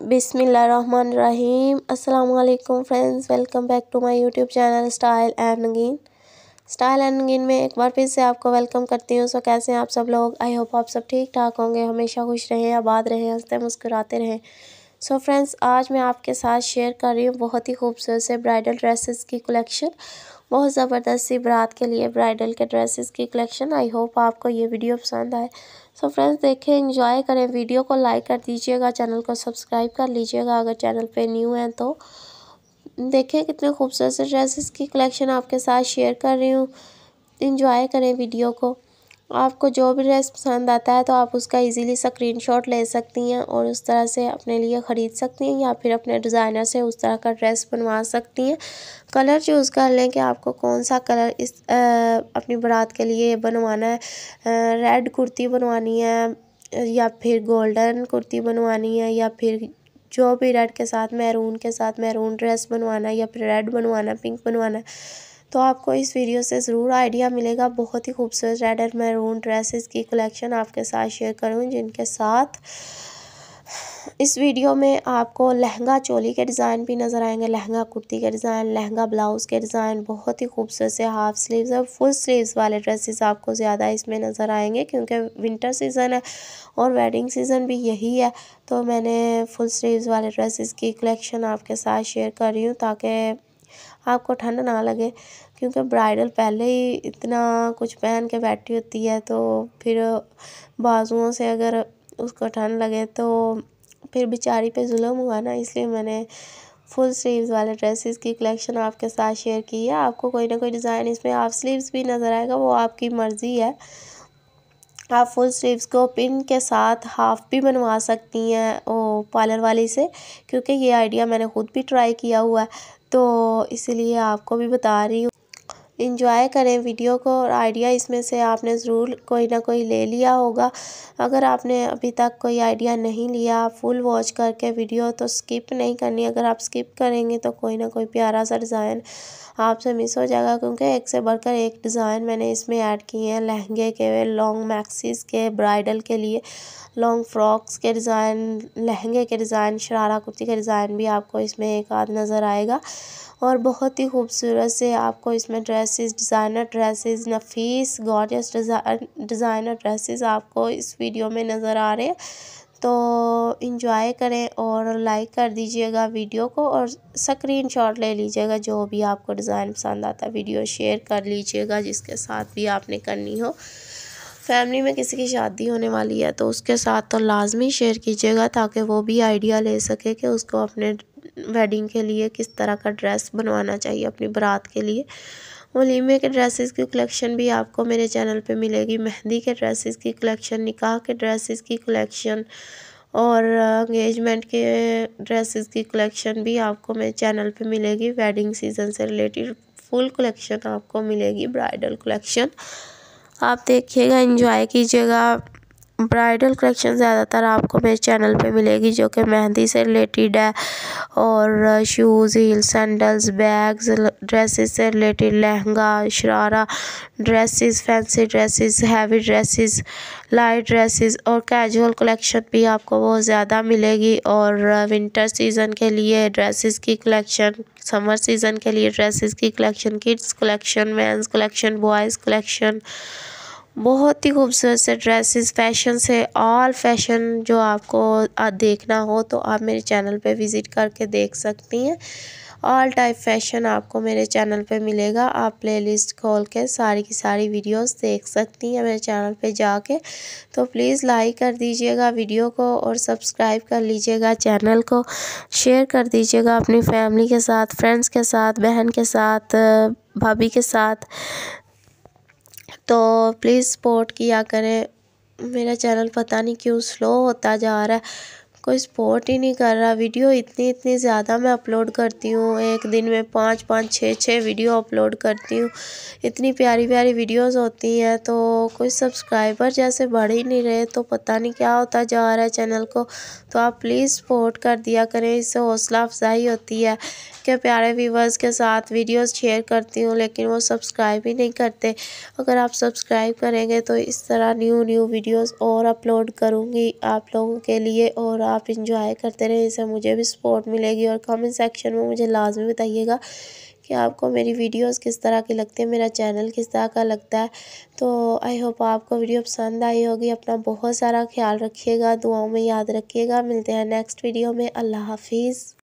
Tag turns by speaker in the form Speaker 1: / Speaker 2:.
Speaker 1: बिसमीम अल्लाम friends, welcome back to my YouTube channel style and Nageen. Style and Nageen में एक बार फिर से आपको वेलकम करती हूँ। सो कैसे हैं आप सब लोग? आई होप आप सब ठीक ठाक होंगे। हमेशा खुश रहें, आबाद रहें, हँसते मुस्कुराते रहें। सो so फ्रेंड्स, आज मैं आपके साथ शेयर कर रही हूँ बहुत ही खूबसूरत से ब्राइडल ड्रेसेस की कलेक्शन। बहुत ज़बरदस्त सी बरात के लिए ब्राइडल के ड्रेसेस की कलेक्शन। आई होप आपको ये वीडियो पसंद आए। सो फ्रेंड्स देखें इंजॉय करें वीडियो को लाइक कर दीजिएगा चैनल को सब्सक्राइब कर लीजिएगा, अगर चैनल पर न्यू हैं तो। देखें कितने खूबसूरत से ड्रेसेस की कलेक्शन आपके साथ शेयर कर रही हूँ। इंजॉय करें वीडियो को। आपको जो भी ड्रेस पसंद आता है तो आप उसका इजीली स्क्रीनशॉट ले सकती हैं और उस तरह से अपने लिए ख़रीद सकती हैं या फिर अपने डिज़ाइनर से उस तरह का ड्रेस बनवा सकती हैं। कलर चूज़ कर लें कि आपको कौन सा कलर इस आ, अपनी बारात के लिए बनवाना है। रेड कुर्ती बनवानी है या फिर गोल्डन कुर्ती बनवानी है या फिर जो भी रेड के साथ मैरून के साथ मैरून ड्रेस बनवाना है या फिर रेड बनवाना पिंक बनवाना है। तो आपको इस वीडियो से ज़रूर आइडिया मिलेगा बहुत ही खूबसूरत रेड एंड मैरून ड्रेसेस की कलेक्शन आपके साथ शेयर करूँ, जिनके साथ इस वीडियो में आपको लहंगा चोली के डिज़ाइन भी नज़र आएँगे, लहंगा कुर्ती के डिज़ाइन, लहंगा ब्लाउज़ के डिज़ाइन, बहुत ही खूबसूरत से हाफ़ स्लीव्स और फुल स्लीव्स वाले ड्रेसेस आपको ज़्यादा इसमें नज़र आएँगे, क्योंकि विंटर सीज़न है और वेडिंग सीज़न भी यही है। तो मैंने फुल स्लीव्स वाले ड्रेसेस की कलेक्शन आपके साथ शेयर कर रही हूँ, ताकि आपको ठंड ना लगे, क्योंकि ब्राइडल पहले ही इतना कुछ पहन के बैठी होती है तो फिर बाजुओं से अगर उसको ठंड लगे तो फिर बेचारी पे जुल्म हुआ ना, इसलिए मैंने फुल स्लीव्स वाले ड्रेसेस की कलेक्शन आपके साथ शेयर की है। आपको कोई ना कोई डिज़ाइन इसमें हाफ़ स्लीव्स भी नज़र आएगा, वो आपकी मर्ज़ी है। आप फुल स्लीव्स को पिन के साथ हाफ़ भी बनवा सकती हैं, ओ पार्लर वाली से, क्योंकि ये आइडिया मैंने ख़ुद भी ट्राई किया हुआ है। तो इसलिए आपको भी बता रही हूँ। इंजॉय करें वीडियो को और आइडिया इसमें से आपने ज़रूर कोई ना कोई ले लिया होगा। अगर आपने अभी तक कोई आइडिया नहीं लिया फुल वॉच करके वीडियो तो स्किप नहीं करनी। अगर आप स्किप करेंगे तो कोई ना कोई प्यारा सा डिज़ाइन आपसे मिस हो जाएगा क्योंकि एक से बढ़कर एक डिज़ाइन मैंने इसमें ऐड किए हैं। लहंगे के लॉन्ग मैक्सीज के ब्राइडल के लिए लॉन्ग फ्रॉक्स के डिज़ाइन लहंगे के डिज़ाइन शरारा कुर्ती के डिज़ाइन भी आपको इसमें एक आध नज़र आएगा। और बहुत ही खूबसूरत से आपको इसमें ड्रेसेस डिज़ाइनर ड्रेसेस नफीस गॉर्जियस डिज़ाइनर ड्रेसेस आपको इस वीडियो में नज़र आ रहे हैं। तो इन्जॉय करें और लाइक कर दीजिएगा वीडियो को और स्क्रीन शॉट ले लीजिएगा जो भी आपको डिज़ाइन पसंद आता है। वीडियो शेयर कर लीजिएगा जिसके साथ भी आपने करनी हो। फैमिली में किसी की शादी होने वाली है तो उसके साथ तो लाजमी शेयर कीजिएगा ताकि वो भी आइडिया ले सके कि उसको अपने वेडिंग के लिए किस तरह का ड्रेस बनवाना चाहिए अपनी बारात के लिए। वलीमे के ड्रेसेस की कलेक्शन भी आपको मेरे चैनल पे मिलेगी। मेहंदी के ड्रेसेस की कलेक्शन, निकाह के ड्रेसेस की कलेक्शन और इंगेजमेंट के ड्रेसेस की कलेक्शन भी आपको मेरे चैनल पे मिलेगी। वेडिंग सीज़न से रिलेटेड फुल कलेक्शन आपको मिलेगी ब्राइडल कलेक्शन आप देखिएगा इंजॉय कीजिएगा। ब्राइडल कलेक्शन ज़्यादातर आपको मेरे चैनल पे मिलेगी, जो कि मेहंदी से रिलेटेड है। और shoes heel sandals bags dresses से related, lehenga, sharara dresses fancy dresses heavy dresses light dresses और कैजुअल कलेक्शन भी आपको बहुत ज़्यादा मिलेगी। और विंटर सीज़न के लिए ड्रेसेस की कलेक्शन समर सीज़न के लिए ड्रेसेस की collection kids collection men's collection boys collection बहुत ही खूबसूरत से ड्रेसेस फ़ैशन से ऑल फ़ैशन जो आपको देखना हो तो आप मेरे चैनल पे विज़िट करके देख सकती हैं। ऑल टाइप फ़ैशन आपको मेरे चैनल पे मिलेगा। आप प्लेलिस्ट खोल के सारी की सारी वीडियोस देख सकती हैं मेरे चैनल पे जाके। तो प्लीज़ लाइक कर दीजिएगा वीडियो को और सब्सक्राइब कर लीजिएगा चैनल को। शेयर कर दीजिएगा अपनी फैमिली के साथ फ्रेंड्स के साथ, बहन के साथ, भाभी के साथ। तो प्लीज़ सपोर्ट किया करें। मेरा चैनल पता नहीं क्यों स्लो होता जा रहा है। कोई सपोर्ट ही नहीं कर रहा। वीडियो इतनी इतनी ज़्यादा मैं अपलोड करती हूँ। एक दिन में पाँच पाँच छः छः वीडियो अपलोड करती हूँ। इतनी प्यारी प्यारी वीडियोस होती हैं तो कोई सब्सक्राइबर जैसे बढ़ ही नहीं रहे तो पता नहीं क्या होता जा रहा है चैनल को। तो आप प्लीज़ सपोर्ट कर दिया करें, इससे हौसला अफजाई होती है कि प्यारे व्यूवर्स के साथ वीडियोस शेयर करती हूँ, लेकिन वो सब्सक्राइब ही नहीं करते। अगर आप सब्सक्राइब करेंगे तो इस तरह न्यू न्यू वीडियोस और अपलोड करूँगी आप लोगों के लिए और आप आप इंजॉय करते रहें इससे मुझे भी सपोर्ट मिलेगी और कमेंट सेक्शन में मुझे लाजमी बताइएगा कि आपको मेरी वीडियोस किस तरह की लगती है, मेरा चैनल किस तरह का लगता है। तो आई होप आपको वीडियो पसंद आई होगी। अपना बहुत सारा ख्याल रखिएगा, दुआओं में याद रखिएगा। मिलते हैं नेक्स्ट वीडियो में। अल्लाह हाफिज़।